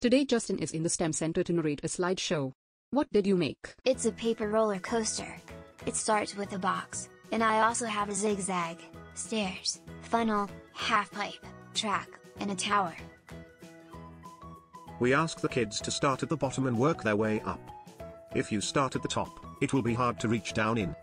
Today Justin is in the STEM center to narrate a slideshow. What did you make? It's a paper roller coaster. It starts with a box, and I also have a zigzag, stairs, funnel, half pipe, track, and a tower. We ask the kids to start at the bottom and work their way up. If you start at the top, it will be hard to reach down in.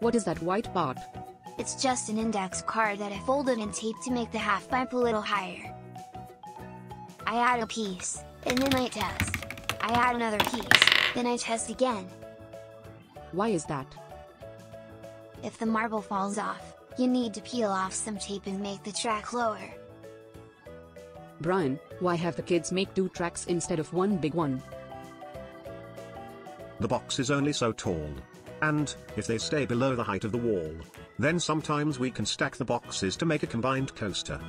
What is that white part? It's just an index card that I folded and taped to make the half pipe a little higher. I add a piece, and then I test. I add another piece, then I test again. Why is that? If the marble falls off, you need to peel off some tape and make the track lower. Brian, why have the kids make two tracks instead of one big one? The box is only so tall. And, if they stay below the height of the wall, then sometimes we can stack the boxes to make a combined coaster.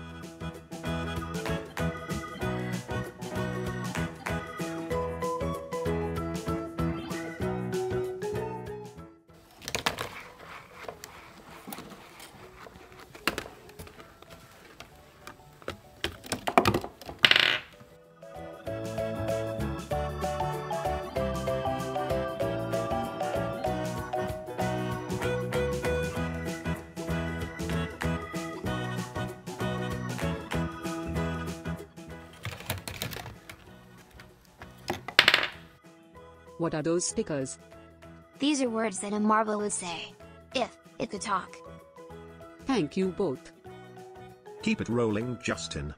What are those stickers? These are words that a marble would say. If it could talk. Thank you both. Keep it rolling, Justin.